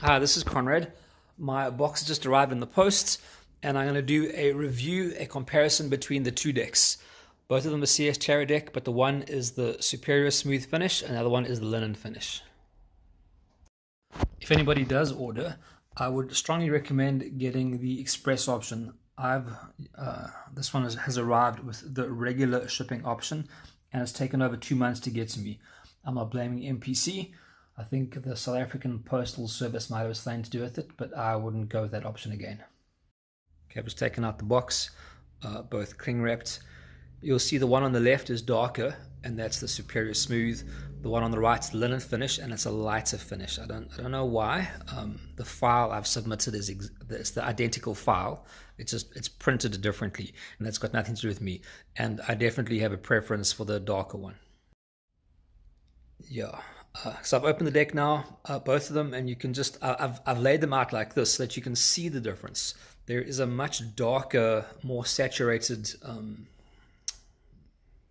Hi, this is Conrad. My box has just arrived in the post, and I'm going to do a review, a comparison between the two decks. Both of them are CS Cherry deck, but the one is the Superior Smooth finish, and the other one is the Linen finish. If anybody does order, I would strongly recommend getting the express option. I've uh, this one has arrived with the regular shipping option, and it's taken over two months to get to me. I'm not blaming MPC. I think the South African Postal Service might have something to do with it, but I wouldn't go with that option again. Okay, I've just taken out the box, uh, both cling wrapped. You'll see the one on the left is darker, and that's the Superior Smooth. The one on the right is linen finish, and it's a lighter finish. I don't, I don't know why. Um, the file I've submitted is it's the identical file. It's just it's printed differently, and that's got nothing to do with me. And I definitely have a preference for the darker one. Yeah. Uh, so I've opened the deck now, uh, both of them, and you can just, uh, I've, I've laid them out like this so that you can see the difference. There is a much darker, more saturated um,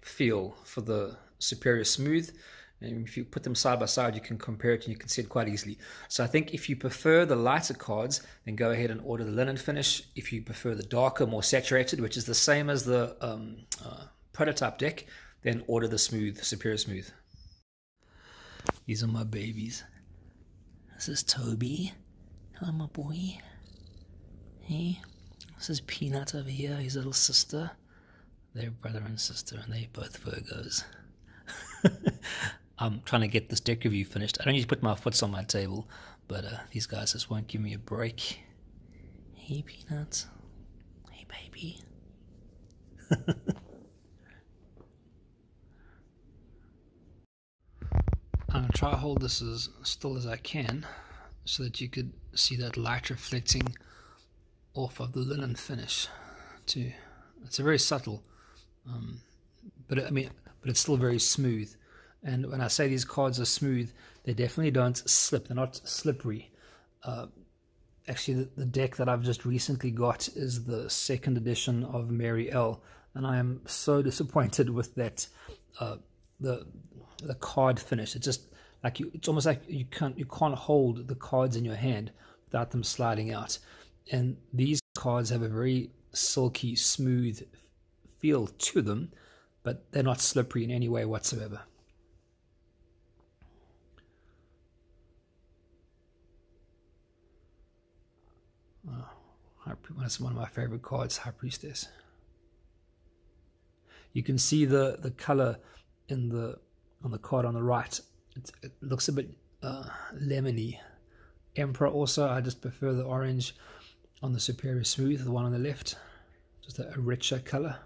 feel for the Superior Smooth. And if you put them side by side, you can compare it and you can see it quite easily. So I think if you prefer the lighter cards, then go ahead and order the linen finish. If you prefer the darker, more saturated, which is the same as the um, uh, prototype deck, then order the smooth, Superior Smooth. These are my babies. This is Toby. Hello, my boy. Hey, this is Peanut over here, his little sister. They're brother and sister, and they're both Virgos. I'm trying to get this deck review finished. I don't usually put my foots on my table, but uh, these guys just won't give me a break. Hey, Peanut. Hey, baby. I'm going to try to hold this as still as I can so that you could see that light reflecting off of the linen finish too. It's a very subtle, um, but I mean, but it's still very smooth. And when I say these cards are smooth, they definitely don't slip. They're not slippery. Uh, actually, the, the, deck that I've just recently got is the second edition of Mary-El, and I am so disappointed with that. Uh, the the card finish. It's just like you, it's almost like you can't you can't hold the cards in your hand without them sliding out. And these cards have a very silky, smooth feel to them, but they're not slippery in any way whatsoever. Oh, that's one of my favorite cards, High Priestess. You can see the, the color in the on the card on the right. It looks a bit uh, lemony. Emperor also, I just prefer the orange on the Superior Smooth, the one on the left. Just a, a richer color.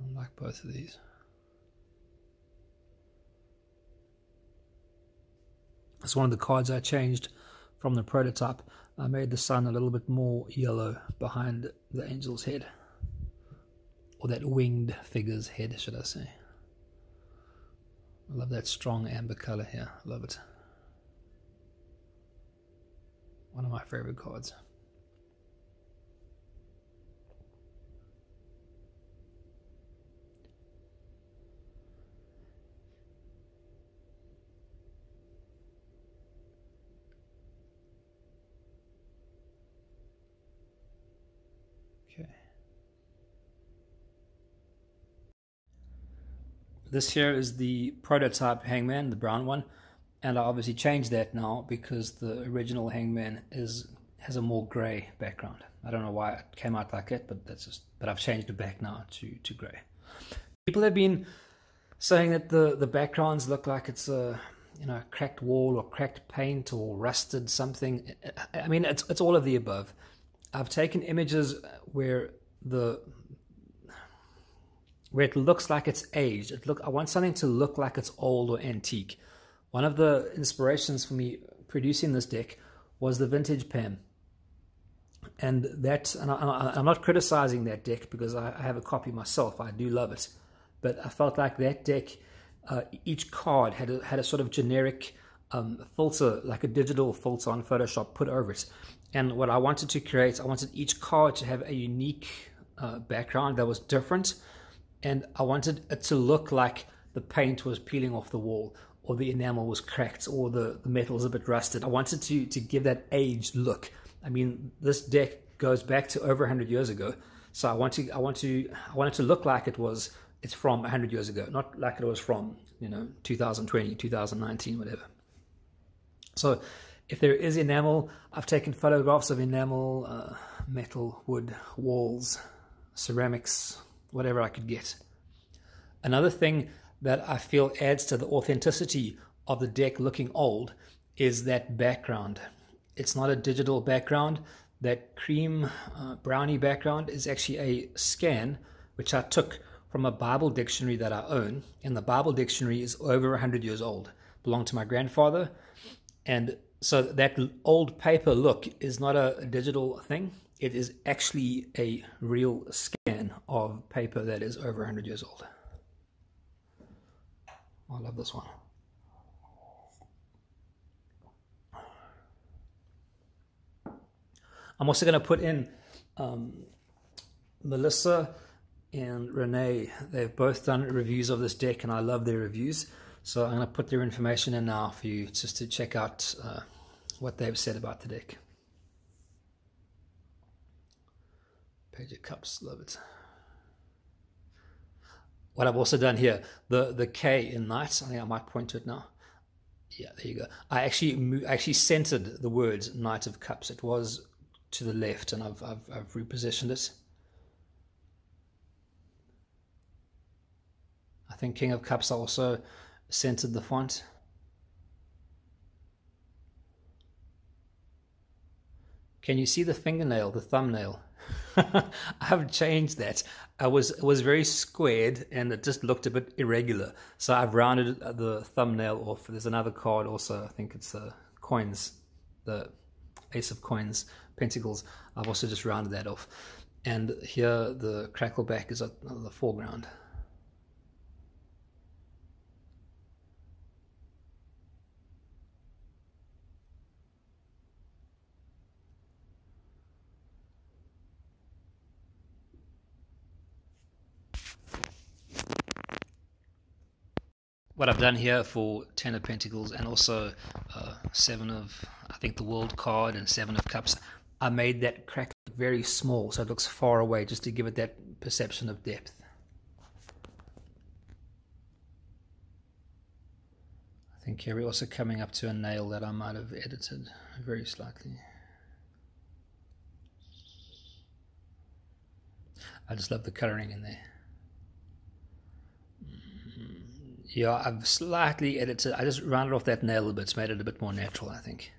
I like both of these. It's one of the cards I changed from the prototype. I made the sun a little bit more yellow behind the angel's head. Or that winged figure's head, should I say. I love that strong amber color here. I love it. One of my favorite cards. This here is the prototype hangman, the brown one, and I obviously changed that now because the original hangman is has a more grey background. I don't know why it came out like it, but that's just but I've changed it back now to to grey. People have been saying that the the backgrounds look like it's a you know cracked wall or cracked paint or rusted something. I mean it's it's all of the above. I've taken images where the where it looks like it's aged. It look I want something to look like it's old or antique. One of the inspirations for me producing this deck was the vintage pen. And that, and I, am not criticizing that deck because I, I, have a copy myself. I do love it, but I felt like that deck, uh, each card had a, had a sort of generic um, filter, like a digital filter on Photoshop, put over it. And what I wanted to create, I wanted each card to have a unique uh, background that was different and I wanted it to look like the paint was peeling off the wall or the enamel was cracked or the, the metal was a bit rusted. I wanted to, to give that aged look. I mean, this deck goes back to over 100 years ago. So I want to, I want to, I want it to look like it was, it's from 100 years ago, not like it was from, you know, 2020, 2019, whatever. So if there is enamel, I've taken photographs of enamel, uh, metal, wood, walls, ceramics, whatever I could get. Another thing that I feel adds to the authenticity of the deck looking old is that background. It's not a digital background. That cream uh, brownie background is actually a scan which I took from a Bible dictionary that I own. And the Bible dictionary is over 100 years old, belonged to my grandfather. And so that old paper look is not a digital thing. It is actually a real scan of paper that is over 100 years old. I love this one. I'm also going to put in um, Melissa and Renee. They've both done reviews of this deck, and I love their reviews. So I'm going to put their information in now for you just to check out uh, what they've said about the deck. Page of Cups, love it what I've also done here, the the K in knights, I think I might point to it now. Yeah, there you go. I actually actually centered the words Knight of Cups. It was to the left, and I've I've, I've repositioned it. I think King of Cups I also centered the font. Can you see the fingernail, the thumbnail? I've changed that. I was it was very squared and it just looked a bit irregular. So I've rounded the thumbnail off. There's another card also. I think it's the coins, the ace of coins, pentacles. I've also just rounded that off. And here the crackle back is at the foreground. What I've done here for Ten of Pentacles and also uh, Seven of, I think the World card and Seven of Cups, I made that crack very small so it looks far away just to give it that perception of depth. I think here we're also coming up to a nail that I might have edited very slightly. I just love the colouring in there. Yeah, I've slightly edited. I just rounded off that nail a bit, made it a bit more natural, I think.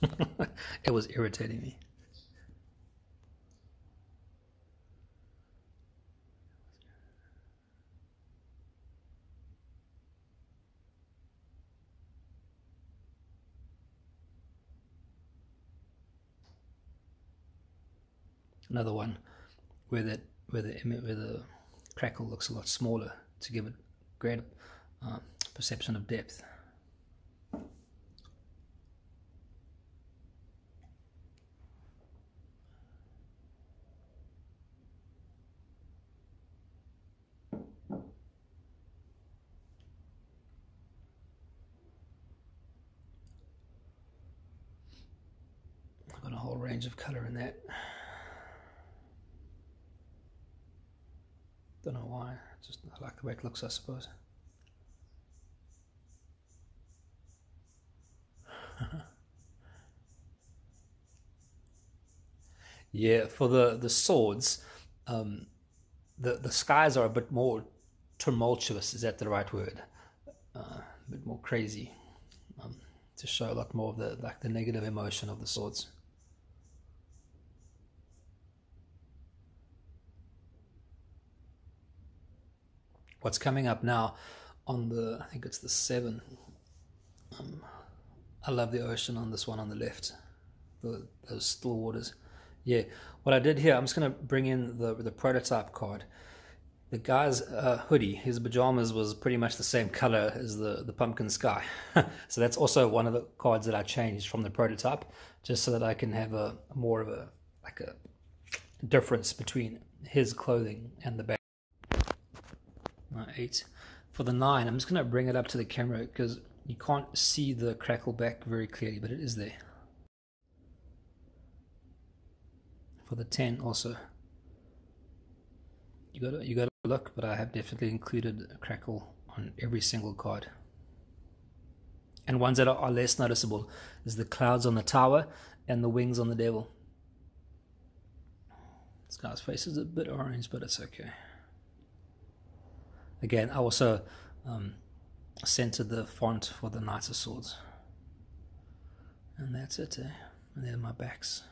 it was irritating me. Another one where that where the where the crackle looks a lot smaller to give it greater uh, perception of depth. I've got a whole range of color in that. Don't know why, just I like the way it looks I suppose. yeah, for the the swords, um, the the skies are a bit more tumultuous. Is that the right word? Uh, a bit more crazy um, to show a lot more of the like the negative emotion of the swords. What's coming up now on the I think it's the seven. Um, I love the ocean on this one on the left, the, those still waters. Yeah, what I did here, I'm just going to bring in the, the prototype card. The guy's uh, hoodie, his pajamas was pretty much the same color as the, the pumpkin sky. so that's also one of the cards that I changed from the prototype, just so that I can have a more of a, like a difference between his clothing and the back. 8. For the 9, I'm just going to bring it up to the camera because you can't see the crackle back very clearly, but it is there. For the 10 also. You got to, you got to look, but I have definitely included a crackle on every single card. And ones that are, are less noticeable is the clouds on the tower and the wings on the devil. This guy's face is a bit orange, but it's okay. Again, I also um, centered the font for the Knights of Swords. And that's it, eh? And then my backs.